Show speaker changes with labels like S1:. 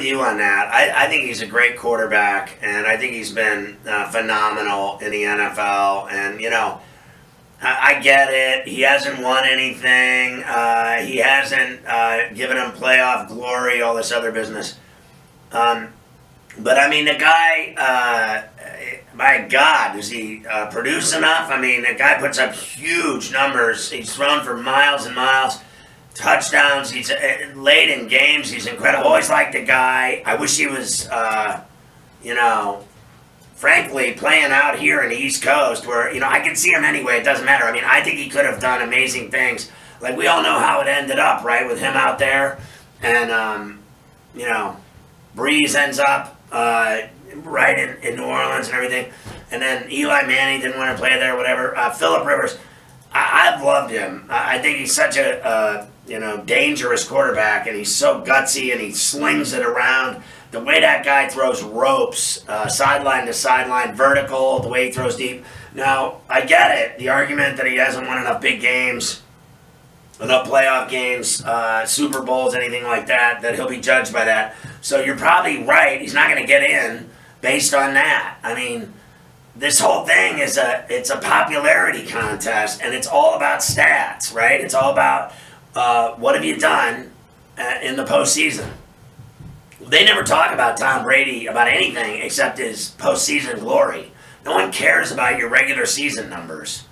S1: with you on that. I, I think he's a great quarterback, and I think he's been uh, phenomenal in the NFL. And, you know, I, I get it. He hasn't won anything, uh, he hasn't uh, given him playoff glory, all this other business. Um, but, I mean, the guy, uh, my God, does he uh, produce enough? I mean, the guy puts up huge numbers. He's thrown for miles and miles touchdowns. He's uh, late in games. He's incredible. Always liked the guy. I wish he was, uh, you know, frankly, playing out here in the East Coast where, you know, I can see him anyway. It doesn't matter. I mean, I think he could have done amazing things. Like, we all know how it ended up, right, with him out there. And, um, you know, Brees ends up uh, right in, in New Orleans and everything. And then Eli Manning didn't want to play there, whatever. Uh, Philip Rivers. I, have loved him. I, think he's such a, you know, dangerous quarterback, and he's so gutsy, and he slings it around. The way that guy throws ropes, uh, sideline to sideline, vertical, the way he throws deep. Now, I get it. The argument that he hasn't won enough big games, enough playoff games, uh, Super Bowls, anything like that, that he'll be judged by that. So you're probably right. He's not going to get in based on that. I mean, this whole thing is a it's a popularity contest, and it's all about stats, right? It's all about uh, what have you done uh, in the postseason? They never talk about Tom Brady about anything except his postseason glory. No one cares about your regular season numbers.